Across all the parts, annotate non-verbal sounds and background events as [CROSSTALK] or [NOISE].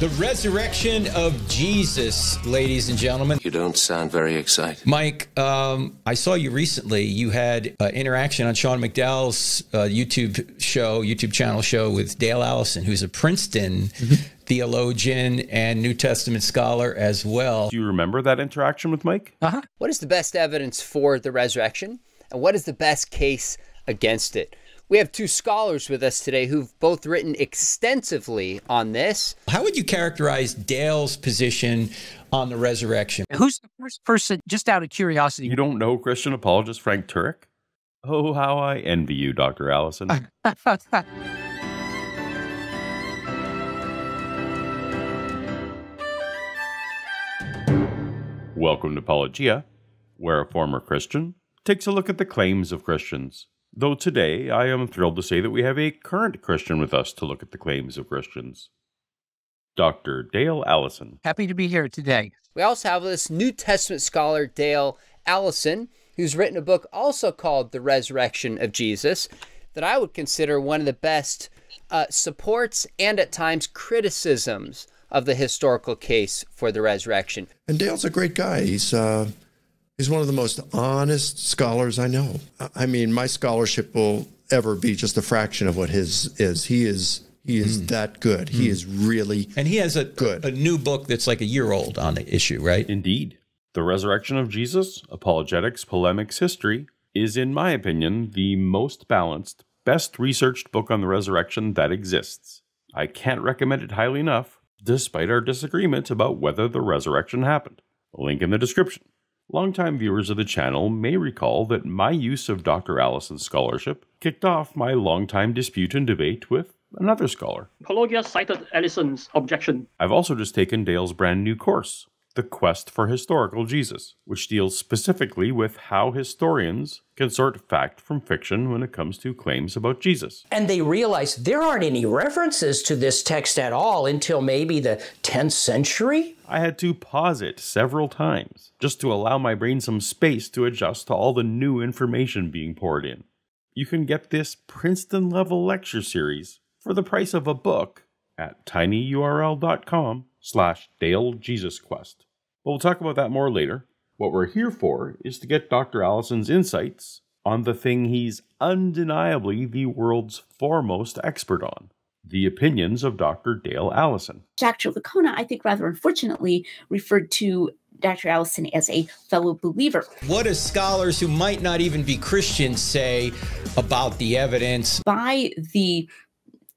The resurrection of Jesus, ladies and gentlemen. You don't sound very excited. Mike, um, I saw you recently. You had uh, interaction on Sean McDowell's uh, YouTube show, YouTube channel show with Dale Allison, who's a Princeton mm-hmm. theologian and New Testament scholar as well. Do you remember that interaction with Mike? Uh-huh. What is the best evidence for the resurrection? And what is the best case against it? We have two scholars with us today who've both written extensively on this. How would you characterize Dale's position on the resurrection? Who's the first person, just out of curiosity? You don't know Christian apologist Frank Turek? Oh, how I envy you, Dr. Allison. [LAUGHS] Welcome to Paulogia, where a former Christian takes a look at the claims of Christians Though today I am thrilled to say that we have a current Christian with us to look at the claims of Christians. Dr. Dale Allison. Happy to be here today. We also have this New Testament scholar, Dale Allison, who's written a book also called The Resurrection of Jesus, that I would consider one of the best uh, supports and at times criticisms of the historical case for the resurrection. And Dale's a great guy. He's uh, He's one of the most honest scholars I know. I mean, my scholarship will ever be just a fraction of what his is. He is he is mm. that good. Mm. He hmm. is really and he has a good a new book that's like a year old on the issue, right? Indeed, the resurrection of Jesus: Apologetics, Polemics, History is, in my opinion, the most balanced, best researched book on the resurrection that exists. I can't recommend it highly enough, despite our disagreement about whether the resurrection happened. Link in the description. Longtime viewers of the channel may recall that my use of Dr. Allison's scholarship kicked off my longtime dispute and debate with another scholar. Paulogia cited Allison's objection. I've also just taken Dale's brand new course, The Quest for Historical Jesus, which deals specifically with how historians can sort fact from fiction when it comes to claims about Jesus. And they realize there aren't any references to this text at all until maybe the 10th century. I had to pause it several times just to allow my brain some space to adjust to all the new information being poured in. You can get this Princeton level lecture series for the price of a book at tinyurl.com slash Dale Jesus Quest. But we'll talk about that more later. What we're here for is to get Dr. Allison's insights on the thing he's undeniably the world's foremost expert on the opinions of Dr. Dale Allison. Dr. Licona, I think rather unfortunately, referred to Dr. Allison as a fellow believer. What do scholars who might not even be Christians say about the evidence? By the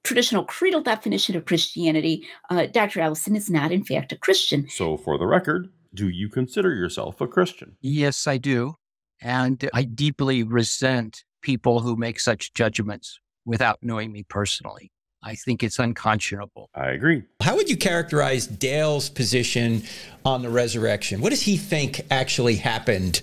traditional creedal definition of Christianity, uh, Dr. Allison is not, in fact, a Christian. So, for the record, do you consider yourself a Christian? Yes, I do. And I deeply resent people who make such judgments without knowing me personally. I think it's unconscionable. I agree. How would you characterize Dale's position on the resurrection? What does he think actually happened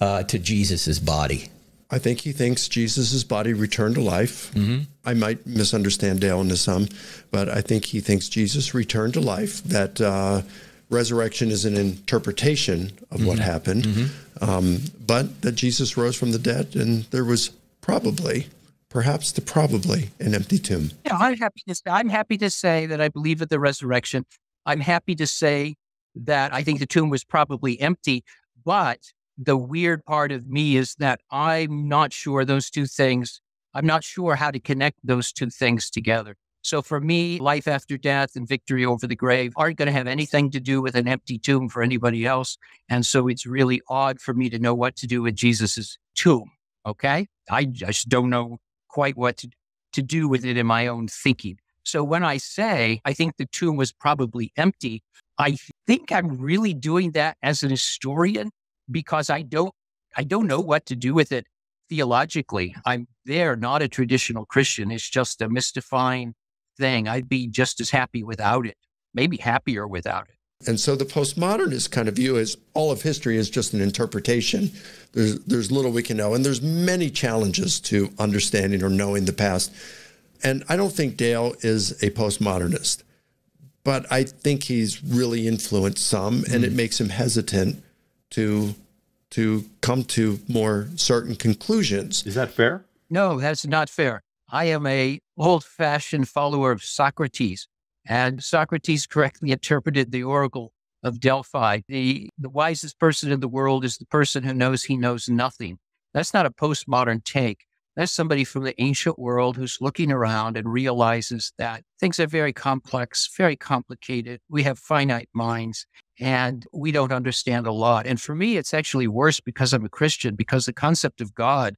uh, to Jesus's body? I think he thinks Jesus' body returned to life. Mm-hmm. I might misunderstand Dale into some, but I think he thinks Jesus returned to life, that uh, resurrection is an interpretation of mm-hmm. what happened, mm-hmm. um, but that Jesus rose from the dead, and there was probably perhaps to probably an empty tomb. Yeah, I'm happy to say, I'm happy to say that I believe in the resurrection. I'm happy to say that I think the tomb was probably empty, but the weird part of me is that I'm not sure those two things, I'm not sure how to connect those two things together. So for me, life after death and victory over the grave aren't going to have anything to do with an empty tomb for anybody else. And so it's really odd for me to know what to do with Jesus's tomb. Okay. I just don't know quite what to, to do with it in my own thinking. So when I say I think the tomb was probably empty, I think I'm really doing that as an historian because I don't I don't know what to do with it theologically. I'm there, not a traditional Christian. It's just a mystifying thing. I'd be just as happy without it, maybe happier without it. And so the postmodernist kind of view is all of history is just an interpretation. There's there's little we can know, and there's many challenges to understanding or knowing the past. And I don't think Dale is a postmodernist, but I think he's really influenced some, and mm. it makes him hesitant to to come to more certain conclusions. Is that fair? No, that's not fair. I am a old-fashioned follower of Socrates And Socrates correctly interpreted the oracle of Delphi. The, the wisest person in the world is the person who knows he knows nothing. That's not a postmodern take. That's somebody from the ancient world who's looking around and realizes that things are very complex, very complicated. We have finite minds and we don't understand a lot. And for me, it's actually worse because I'm a Christian, because the concept of God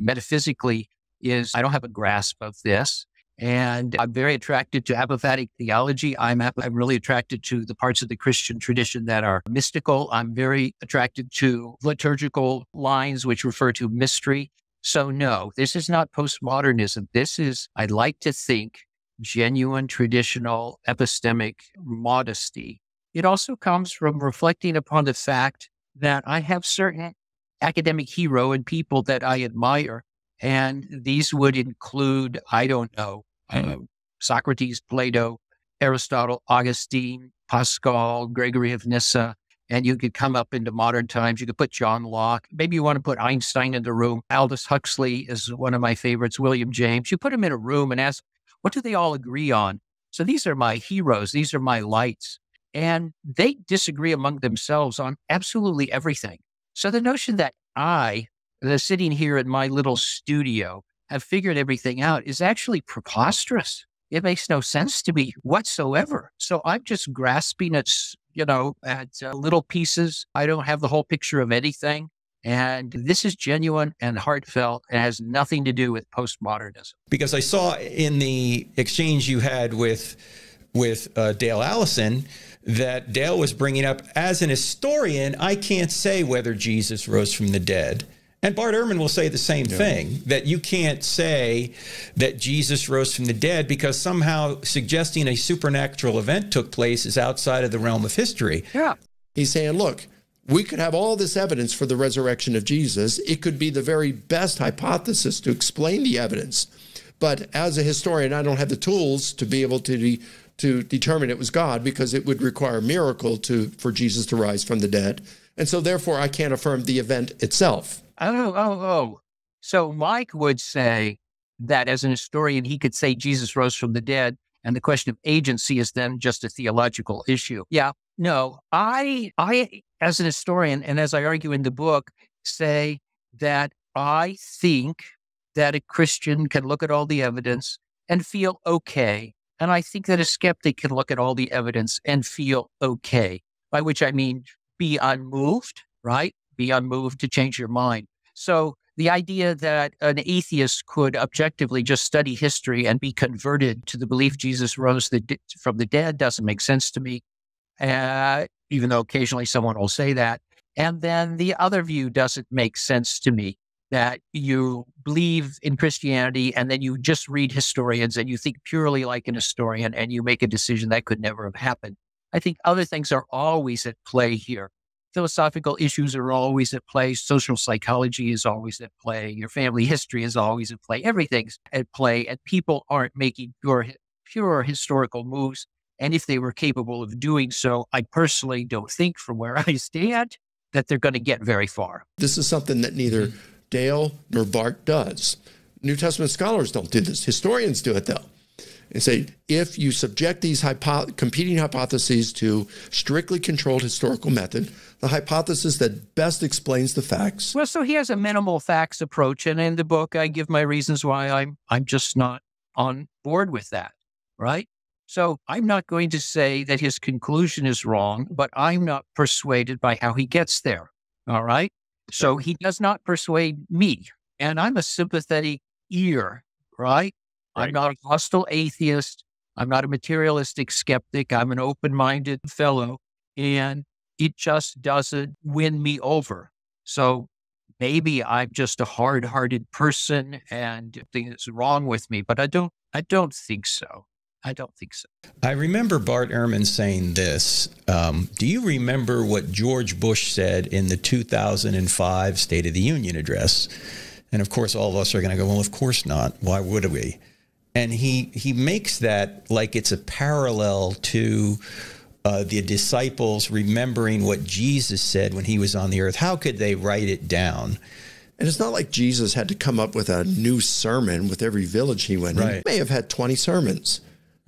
metaphysically is I don't have a grasp of this. And I'm very attracted to apophatic theology. I'm, I'm really attracted to the parts of the Christian tradition that are mystical. I'm very attracted to liturgical lines which refer to mystery. So, no, this is not postmodernism. This is, I'd like to think, genuine traditional epistemic modesty. It also comes from reflecting upon the fact that I have certain academic hero and people that I admire. And these would include, I don't know, uh, Socrates, Plato, Aristotle, Augustine, Pascal, Gregory of Nyssa, and you could come up into modern times. You could put John Locke. Maybe you want to put Einstein in the room. Aldous Huxley is one of my favorites. William James. You put them in a room and ask, what do they all agree on? So these are my heroes. These are my lights. And they disagree among themselves on absolutely everything. So the notion that I, the sitting here in my little studio, have figured everything out is actually preposterous. It makes no sense to me whatsoever. So I'm just grasping at you know, at uh, little pieces. I don't have the whole picture of anything. And this is genuine and heartfelt and has nothing to do with postmodernism. Because I saw in the exchange you had with with uh, Dale Allison that Dale was bringing up as an historian, I can't say whether Jesus rose from the dead. And Bart Ehrman will say the same yeah. thing that you can't say that Jesus rose from the dead because somehow suggesting a supernatural event took place is outside of the realm of history. Yeah. He's saying, look, we could have all this evidence for the resurrection of Jesus. It could be the very best hypothesis to explain the evidence. But as a historian, I don't have the tools to be able to de- to determine it was God because it would require a miracle to for Jesus to rise from the dead. And so therefore I can't affirm the event itself. Oh, oh, oh. So Mike would say that as an historian, he could say Jesus rose from the dead. And the question of agency is then just a theological issue. Yeah. No, I, I, as an historian, and as I argue in the book, say that I think that a Christian can look at all the evidence and feel okay. And I think that a skeptic can look at all the evidence and feel okay, by which I mean be unmoved, right? Be unmoved to change your mind. So the idea that an atheist could objectively just study history and be converted to the belief Jesus rose the, from the dead doesn't make sense to me, uh, even though occasionally someone will say that. And then the other view doesn't make sense to me that you believe in Christianity and then you just read historians and you think purely like an historian and you make a decision that could never have happened. I think other things are always at play here philosophical issues are always at play. Social psychology is always at play. Your family history is always at play. Everything's at play, and people aren't making pure, pure historical moves. And if they were capable of doing so, I personally don't think, from where [LAUGHS] I stand, that they're going to get very far. This is something that neither mm-hmm. Dale nor Bart does. New Testament scholars don't do this. Historians do it, though and say if you subject these hypo- competing hypotheses to strictly controlled historical method, the hypothesis that best explains the facts. Well, so he has a minimal facts approach, and in the book, I give my reasons why I'm I'm just not on board with that. Right. So I'm not going to say that his conclusion is wrong, but I'm not persuaded by how he gets there. All right. So he does not persuade me, and I'm a sympathetic ear. Right. Right. I'm not a hostile atheist. I'm not a materialistic skeptic. I'm an open minded fellow. And it just doesn't win me over. So maybe I'm just a hard hearted person and things wrong with me, but I don't I don't think so. I don't think so. I remember Bart Ehrman saying this. Um, do you remember what George Bush said in the 2005 State of the Union address? And of course, all of us are going to go, well, of course not. Why would we? And he he makes that like it's a parallel to uh, the disciples remembering what Jesus said when he was on the earth. How could they write it down? And it's not like Jesus had to come up with a new sermon with every village he went. Right. He may have had 20 sermons.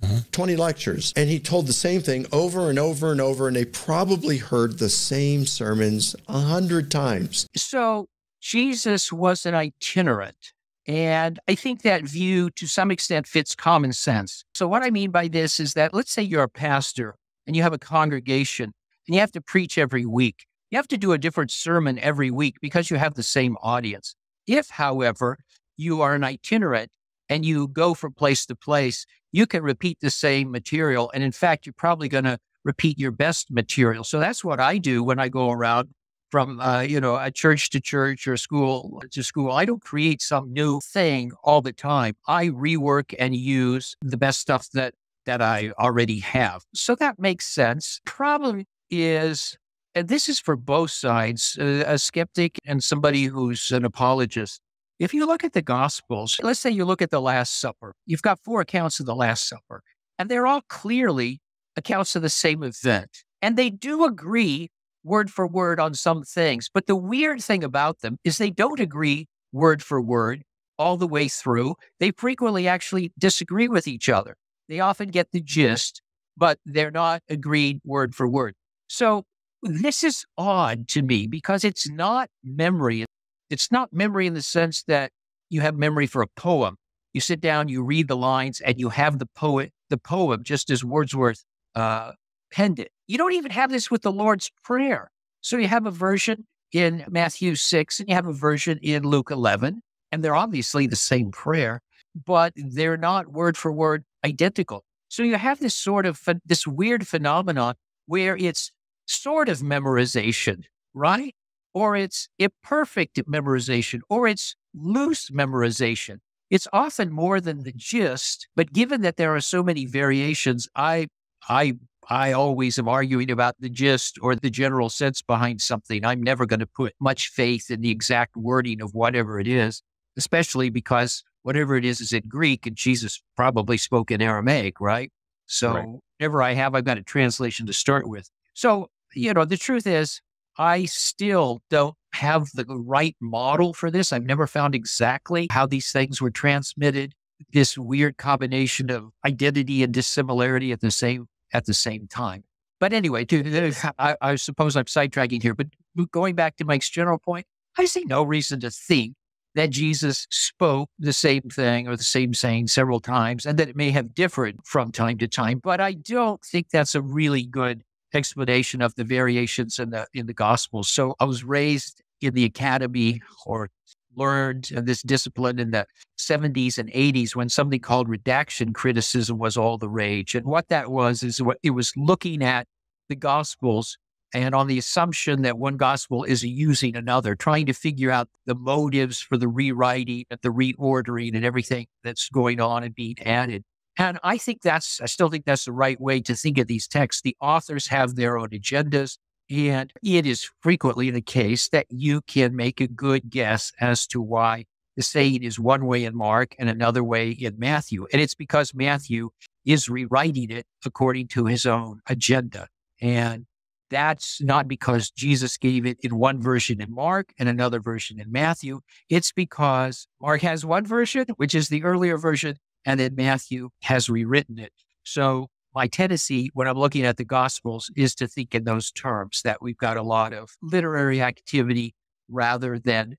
uh-huh. 20 lectures. And he told the same thing over and over and over. And they probably heard the same sermons a hundred times. So Jesus was an itinerant. And I think that view to some extent fits common sense. So, what I mean by this is that let's say you're a pastor and you have a congregation and you have to preach every week. You have to do a different sermon every week because you have the same audience. If, however, you are an itinerant and you go from place to place, you can repeat the same material. And in fact, you're probably going to repeat your best material. So that's what I do when I go around from uh, you know a church to church or school to school. I don't create some new thing all the time. I rework and use the best stuff that that I already have. So that makes sense. Problem is, and this is for both sides, uh, a skeptic and somebody who's an apologist. If you look at the Gospels, let's say you look at the Last Supper, you've got four accounts of the Last Supper, and they're all clearly accounts of the same event. And they do agree word for word on some things. But the weird thing about them is they don't agree word for word all the way through. They frequently actually disagree with each other. They often get the gist, but they're not agreed word for word. So this is odd to me because it's not memory. It's not memory in the sense that you have memory for a poem. You sit down, you read the lines, and you have the poet, the poem, just as Wordsworth uh, penned it. You don't even have this with the Lord's Prayer. So you have a version in Matthew 6 and you have a version in Luke 11, and they're obviously the same prayer, but they're not word for word identical. So you have this sort of this weird phenomenon where it's sort of memorization, right? Or it's imperfect memorization, or it's loose memorization. It's often more than the gist, but given that there are so many variations, I I I always am arguing about the gist or the general sense behind something. I'm never going to put much faith in the exact wording of whatever it is, especially because whatever it is is in Greek and Jesus probably spoke in Aramaic, right? So right. whatever I have, I've got a translation to start with. So, you know, the truth is, I still don't have the right model for this. I've never found exactly how these things were transmitted. This weird combination of identity and dissimilarity at the same at the same time. But anyway, to, I, I suppose I'm sidetracking here, but going back to Mike's general point, I see no reason to think that Jesus spoke the same thing or the same saying several times and that it may have differed from time to time. But I don't think that's a really good explanation of the variations in the in the gospels. So I was raised in the academy or learned uh, this discipline in the 70s and 80s when something called redaction criticism was all the rage. And what that was is what it was looking at the gospels and on the assumption that one gospel is using another, trying to figure out the motives for the rewriting and the reordering and everything that's going on and being added. And I think that's, I still think that's the right way to think of these texts. The authors have their own agendas. And it is frequently the case that you can make a good guess as to why the saying is one way in Mark and another way in Matthew. And it's because Matthew is rewriting it according to his own agenda. And that's not because Jesus gave it in one version in Mark and another version in Matthew. It's because Mark has one version, which is the earlier version, and then Matthew has rewritten it. So my tendency when I'm looking at the Gospels is to think in those terms that we've got a lot of literary activity rather than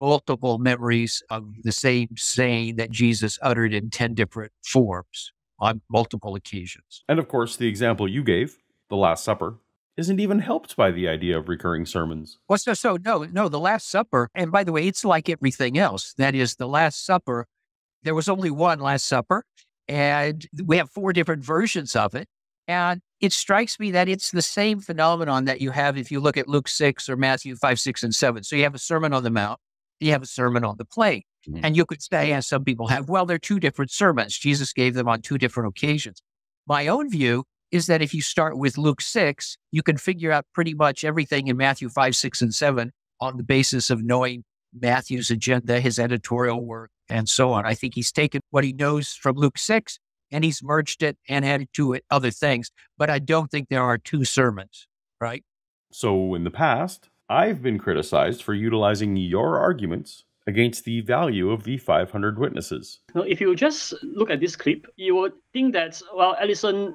multiple memories of the same saying that Jesus uttered in 10 different forms on multiple occasions. And of course, the example you gave, the Last Supper, isn't even helped by the idea of recurring sermons. Well, so, so no, no, the Last Supper, and by the way, it's like everything else. That is, the Last Supper, there was only one Last Supper. And we have four different versions of it. And it strikes me that it's the same phenomenon that you have if you look at Luke 6 or Matthew 5, 6, and 7. So you have a Sermon on the Mount, you have a Sermon on the Plain. Mm-hmm. And you could say, as some people have, well, they're two different sermons. Jesus gave them on two different occasions. My own view is that if you start with Luke 6, you can figure out pretty much everything in Matthew 5, 6, and 7 on the basis of knowing Matthew's agenda, his editorial work, and so on. I think he's taken what he knows from Luke 6 and he's merged it and added to it other things. But I don't think there are two sermons, right? So in the past, I've been criticized for utilizing your arguments against the value of the 500 witnesses. Now, if you just look at this clip, you would think that well, Allison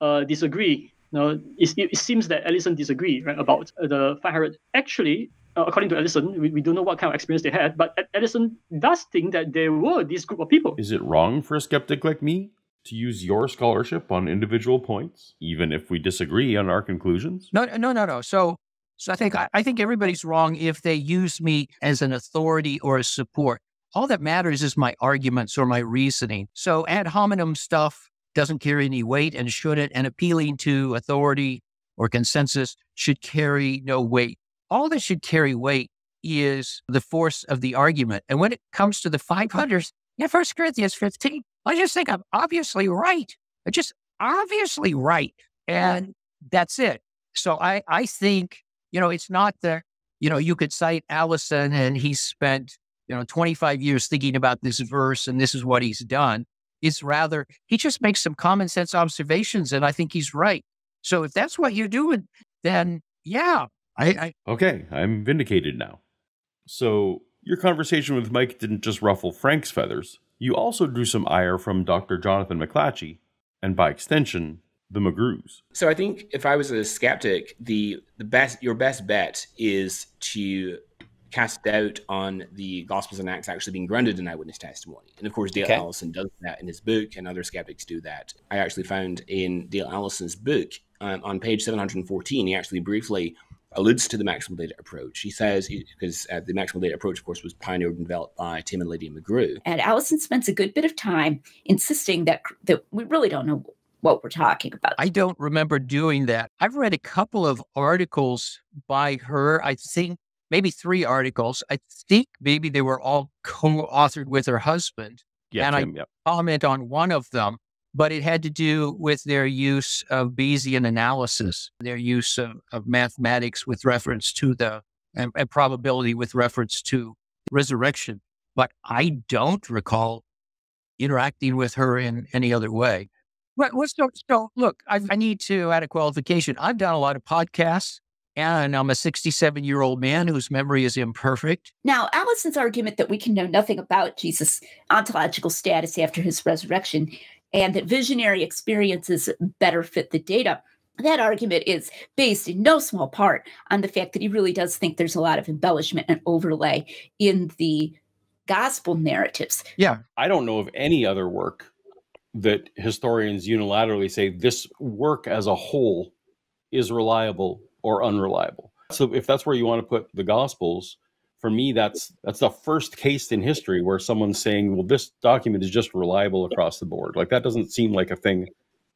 uh, disagree. Now, it, it seems that Allison disagree right about the 500. Actually, uh, according to Allison, we, we don't know what kind of experience they had, but Allison does think that there were this group of people. Is it wrong for a skeptic like me to use your scholarship on individual points, even if we disagree on our conclusions? No, no, no, no. So, so I think I, I think everybody's wrong if they use me as an authority or a support. All that matters is my arguments or my reasoning. So ad hominem stuff doesn't carry any weight and shouldn't, and appealing to authority or consensus should carry no weight. All that should carry weight is the force of the argument. And when it comes to the 500s, yeah, First Corinthians 15, I just think I'm obviously right. I just obviously right. And that's it. So I, I think, you know, it's not the, you know, you could cite Allison and he spent, you know, 25 years thinking about this verse and this is what he's done. It's rather, he just makes some common sense observations and I think he's right. So if that's what you're doing, then yeah, I, I Okay, I'm vindicated now. So your conversation with Mike didn't just ruffle Frank's feathers. You also drew some ire from Dr. Jonathan McLatchie, and by extension, the McGrews. So I think if I was a skeptic, the the best your best bet is to cast doubt on the Gospels and Acts actually being grounded in eyewitness testimony. And of course, Dale Okay. Allison does that in his book, and other skeptics do that. I actually found in Dale Allison's book um, on page 714, he actually briefly alludes to the maximal data approach. He says, because uh, the maximal data approach, of course, was pioneered and developed by Tim and Lydia McGrew. And Allison spends a good bit of time insisting that that we really don't know what we're talking about. I don't remember doing that. I've read a couple of articles by her. I think maybe three articles. I think maybe they were all co-authored with her husband. Yeah, and Tim, I yep. comment on one of them, but it had to do with their use of Bayesian analysis, their use of, of mathematics with reference to the and, and probability with reference to resurrection. But I don't recall interacting with her in any other way. But let's so, so look, I, I need to add a qualification. I've done a lot of podcasts and I'm a 67 year old man whose memory is imperfect. Now, Allison's argument that we can know nothing about Jesus' ontological status after his resurrection and that visionary experiences better fit the data. That argument is based in no small part on the fact that he really does think there's a lot of embellishment and overlay in the gospel narratives. Yeah. I don't know of any other work that historians unilaterally say this work as a whole is reliable or unreliable. So if that's where you want to put the gospels, for me that's that's the first case in history where someone's saying, well this document is just reliable across the board. Like that doesn't seem like a thing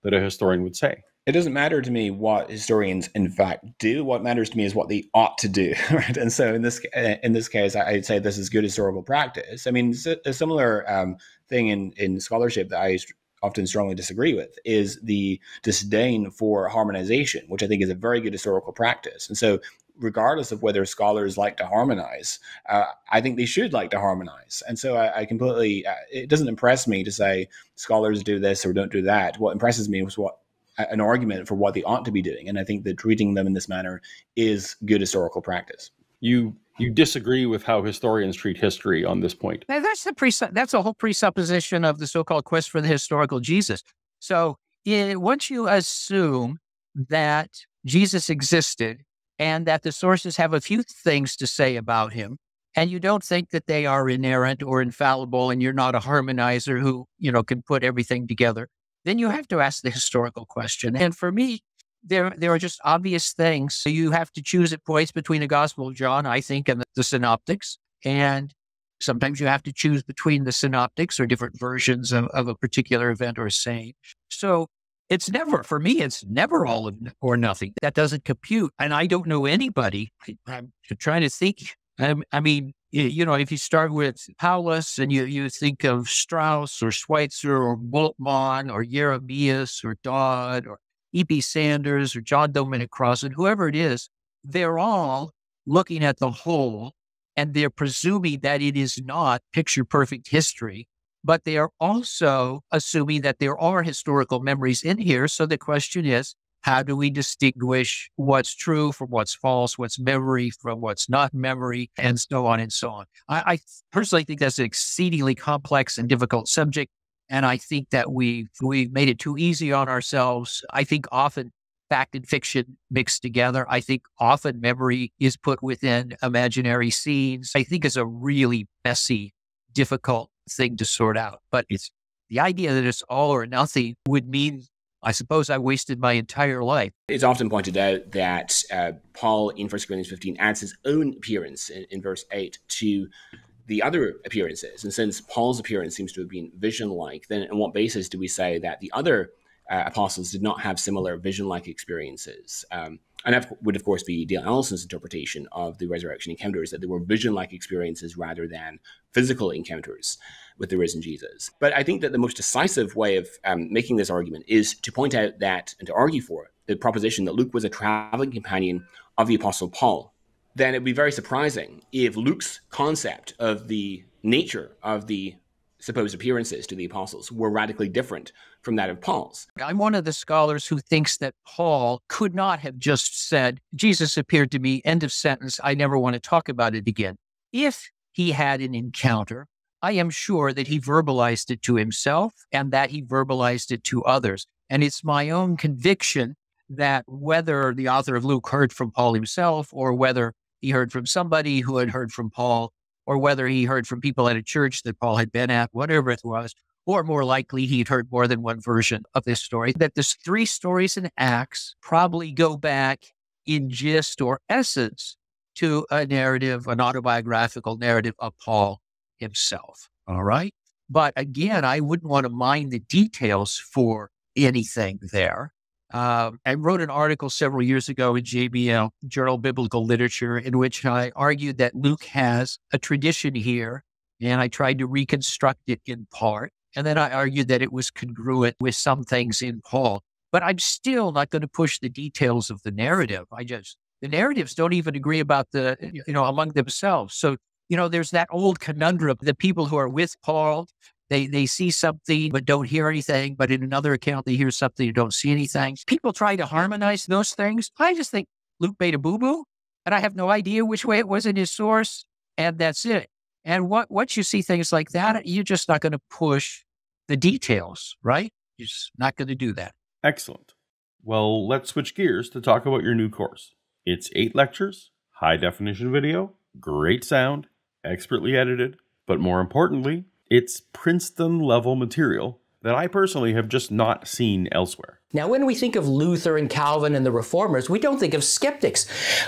that a historian would say. It doesn't matter to me what historians in fact do. What matters to me is what they ought to do, [LAUGHS] right? And so in this in this case, I'd say this is good historical practice. I mean, a similar um, thing in in scholarship that I often strongly disagree with is the disdain for harmonization, which I think is a very good historical practice. And so, regardless of whether scholars like to harmonize, uh, I think they should like to harmonize. And so, I, I completely uh, it doesn't impress me to say scholars do this or don't do that. What impresses me was what an argument for what they ought to be doing. And I think that treating them in this manner is good historical practice. You you disagree with how historians treat history on this point. Now, that's the presu- that's a whole presupposition of the so-called quest for the historical Jesus. So eh, once you assume that Jesus existed and that the sources have a few things to say about him, and you don't think that they are inerrant or infallible, and you're not a harmonizer who you know can put everything together, then you have to ask the historical question. And for me, there there are just obvious things. So you have to choose at points between the Gospel of John, I think, and the, the Synoptics, and sometimes you have to choose between the Synoptics or different versions of, of a particular event or saying. So it's never for me. It's never all or nothing. That doesn't compute, and I don't know anybody. I'm um, trying to think. I, I mean, you know, if you start with Paulus and you, you think of Strauss or Schweitzer or Bultmann or Jeremias or Dodd or E.P. Sanders or John Dominic Crossan, whoever it is, they're all looking at the whole and they're presuming that it is not picture perfect history, but they are also assuming that there are historical memories in here. So the question is, How do we distinguish what's true from what's false, what's memory from what's not memory, and so on and so on? I, I personally think that's an exceedingly complex and difficult subject. And I think that we've, we've made it too easy on ourselves. I think often fact and fiction mixed together. I think often memory is put within imaginary scenes. I think it's a really messy, difficult thing to sort out. But it's the idea that it's all or nothing would mean, I suppose, I wasted my entire life. It's often pointed out that uh, Paul in 1 Corinthians 15 adds his own appearance in, in verse 8 to the other appearances. And since Paul's appearance seems to have been vision like, then on what basis do we say that the other uh, apostles did not have similar vision like experiences? Um, and that would, of course, be Dale Allison's interpretation of the resurrection encounters that they were vision like experiences rather than physical encounters with the risen Jesus. But I think that the most decisive way of um, making this argument is to point out that and to argue for it, the proposition that Luke was a traveling companion of the Apostle Paul. Then it would be very surprising if Luke's concept of the nature of the supposed appearances to the apostles were radically different from that of Paul's. I'm one of the scholars who thinks that Paul could not have just said, Jesus appeared to me, end of sentence, I never want to talk about it again. If he had an encounter, I am sure that he verbalized it to himself and that he verbalized it to others. And it's my own conviction that whether the author of Luke heard from Paul himself or whether he heard from somebody who had heard from Paul, or whether he heard from people at a church that Paul had been at, whatever it was, or more likely he'd heard more than one version of this story, that the three stories in Acts probably go back in gist or essence to a narrative, an autobiographical narrative of Paul himself. All right. But again, I wouldn't want to mind the details for anything there. Um, I wrote an article several years ago in JBL, Journal of Biblical Literature, in which I argued that Luke has a tradition here, and I tried to reconstruct it in part. And then I argued that it was congruent with some things in Paul. But I'm still not going to push the details of the narrative. I just, the narratives don't even agree about the, you know, among themselves. So, you know, there's that old conundrum the people who are with Paul they they see something but don't hear anything, but in another account they hear something and don't see anything. People try to harmonize those things. I just think Luke made a boo boo, and I have no idea which way it was in his source, and that's it. And what once you see things like that, you're just not going to push the details, right? You're just not going to do that. Excellent. Well, let's switch gears to talk about your new course. It's eight lectures, high definition video, great sound, expertly edited, but more importantly, it's Princeton level material that I personally have just not seen elsewhere. Now, when we think of Luther and Calvin and the reformers, we don't think of skeptics,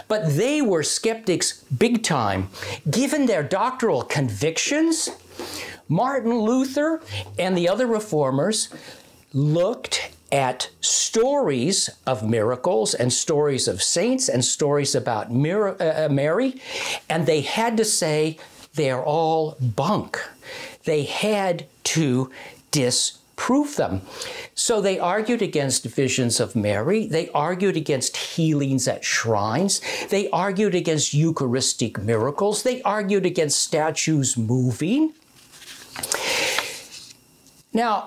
but they were skeptics big time. Given their doctoral convictions, Martin Luther and the other reformers looked at stories of miracles and stories of saints and stories about uh, uh, Mary, and they had to say they're all bunk they had to disprove them. So they argued against visions of Mary. They argued against healings at shrines. They argued against Eucharistic miracles. They argued against statues moving. Now,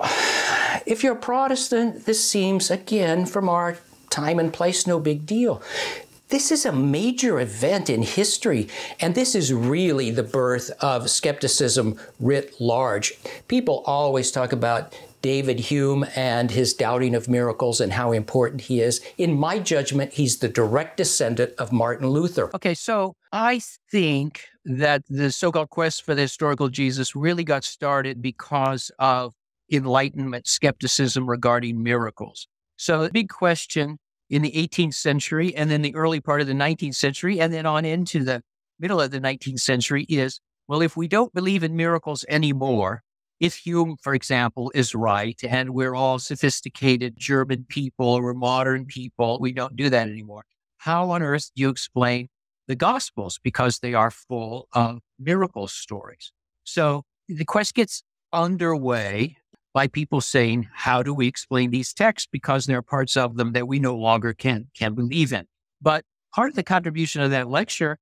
if you're a Protestant, this seems, again, from our time and place, no big deal. This is a major event in history, and this is really the birth of skepticism writ large. People always talk about David Hume and his doubting of miracles and how important he is. In my judgment, he's the direct descendant of Martin Luther. Okay, so I think that the so called quest for the historical Jesus really got started because of Enlightenment skepticism regarding miracles. So, the big question in the 18th century and then the early part of the 19th century and then on into the middle of the 19th century is well, if we don't believe in miracles anymore, if Hume, for example, is right and we're all sophisticated German people or modern people, we don't do that anymore. How on earth do you explain the Gospels? Because they are full of miracle stories. So the quest gets underway by people saying, how do we explain these texts? Because there are parts of them that we no longer can, can believe in. But part of the contribution of that lecture,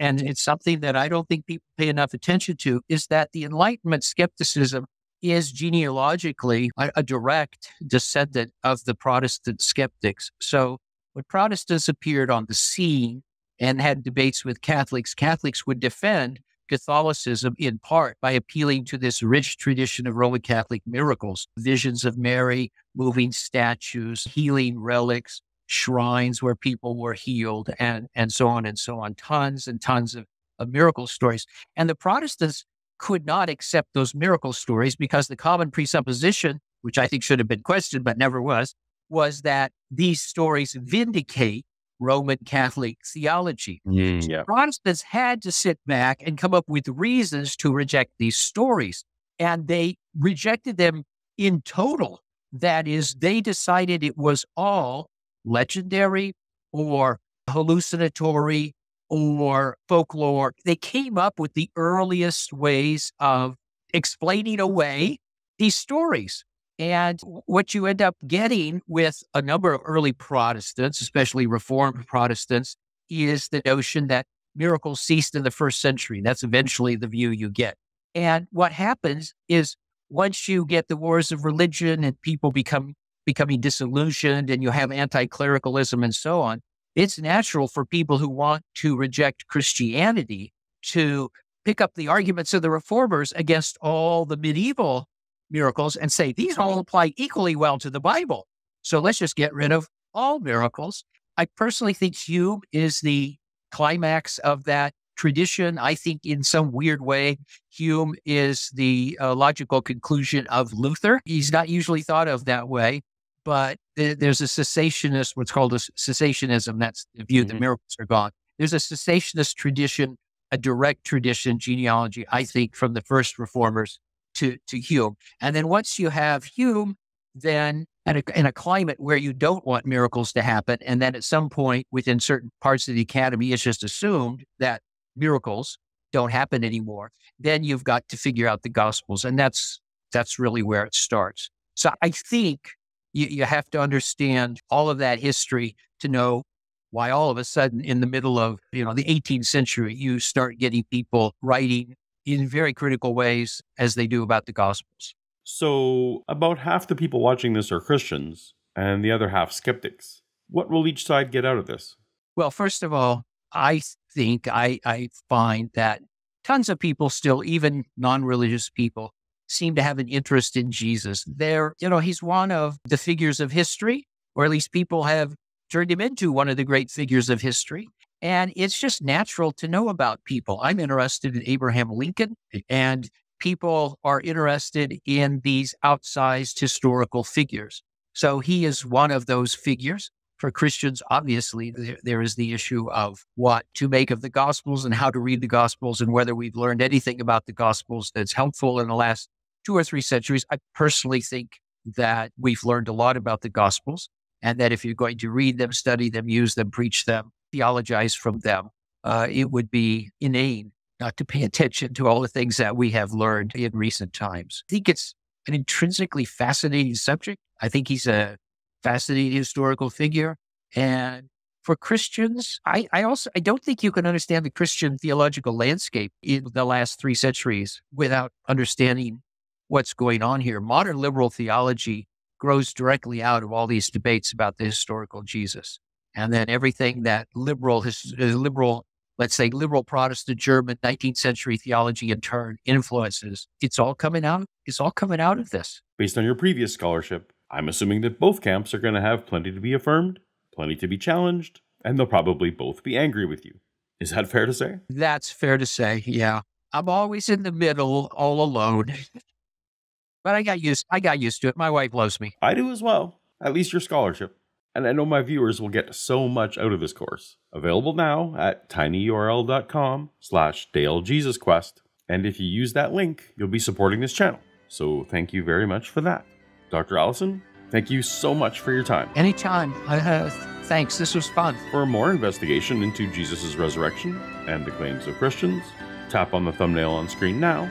and it's something that I don't think people pay enough attention to, is that the Enlightenment skepticism is genealogically a, a direct descendant of the Protestant skeptics. So when Protestants appeared on the scene and had debates with Catholics, Catholics would defend Catholicism in part by appealing to this rich tradition of Roman Catholic miracles, visions of Mary, moving statues, healing relics, shrines where people were healed, and, and so on and so on. Tons and tons of, of miracle stories. And the Protestants could not accept those miracle stories because the common presupposition, which I think should have been questioned but never was, was that these stories vindicate Roman Catholic theology. Mm, yeah. Protestants had to sit back and come up with reasons to reject these stories. And they rejected them in total. That is, they decided it was all legendary or hallucinatory or folklore. They came up with the earliest ways of explaining away these stories. And what you end up getting with a number of early Protestants, especially Reformed Protestants, is the notion that miracles ceased in the first century. That's eventually the view you get. And what happens is once you get the wars of religion and people become becoming disillusioned and you have anti-clericalism and so on, it's natural for people who want to reject Christianity to pick up the arguments of the reformers against all the medieval miracles and say these all apply equally well to the Bible. So let's just get rid of all miracles. I personally think Hume is the climax of that tradition. I think in some weird way, Hume is the uh, logical conclusion of Luther. He's not usually thought of that way, but th- there's a cessationist, what's called a cessationism. That's the view mm-hmm. that miracles are gone. There's a cessationist tradition, a direct tradition, genealogy, I think, from the first reformers to, to Hume. And then once you have Hume, then in a, in a climate where you don't want miracles to happen, and then at some point within certain parts of the academy, it's just assumed that miracles don't happen anymore, then you've got to figure out the gospels. And that's that's really where it starts. So I think you, you have to understand all of that history to know why all of a sudden in the middle of you know the 18th century you start getting people writing in very critical ways as they do about the Gospels. So, about half the people watching this are Christians and the other half skeptics. What will each side get out of this? Well, first of all, I think I, I find that tons of people still, even non religious people, seem to have an interest in Jesus. They're, you know, he's one of the figures of history, or at least people have turned him into one of the great figures of history. And it's just natural to know about people. I'm interested in Abraham Lincoln, eh, and people are interested in these outsized historical figures. So he is one of those figures. For Christians, obviously, there, there is the issue of what to make of the Gospels and how to read the Gospels and whether we've learned anything about the Gospels that's helpful in the last two or three centuries. I personally think that we've learned a lot about the Gospels and that if you're going to read them, study them, use them, preach them, theologize from them, uh, it would be inane not to pay [LAUGHS] attention to all the things that we have learned in recent times. I think it's an intrinsically fascinating subject. I think he's a fascinating historical figure. And for Christians, I, I also I don't think you can understand the Christian theological landscape in the last three centuries without understanding what's going on here. Modern liberal theology grows directly out of all these debates about the historical Jesus and then everything that liberal, his, uh, liberal, let's say liberal Protestant German 19th century theology in turn influences. It's all coming out. It's all coming out of this. Based on your previous scholarship, I'm assuming that both camps are going to have plenty to be affirmed, plenty to be challenged, and they'll probably both be angry with you. Is that fair to say? That's fair to say. Yeah. I'm always in the middle, all alone. [LAUGHS] but I got used I got used to it. My wife loves me. I do as well. At least your scholarship and I know my viewers will get so much out of this course. Available now at tinyurl.com slash DaleJesusQuest. And if you use that link, you'll be supporting this channel. So thank you very much for that. Dr. Allison, thank you so much for your time. Anytime. Uh, [LAUGHS] thanks. This was fun. For more investigation into Jesus' resurrection and the claims of Christians, tap on the thumbnail on screen now,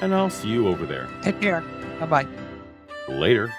and I'll see you over there. Take care. Bye bye. Later.